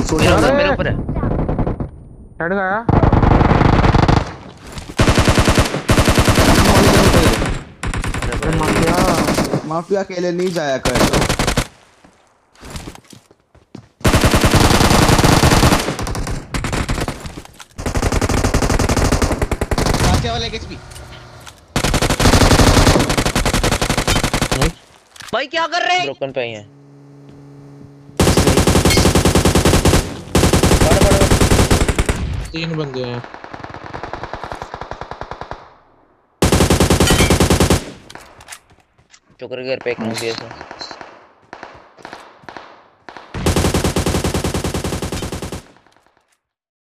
मेरे ऊपर है हेड गया माफिया माफिया अकेले नहीं जाया कर। माफिया वाला एचपी भाई क्या कर रहे हैं? ब्रोकन पे ही है। तीन बंदे हैं चुकर घर पे एक नोक दिया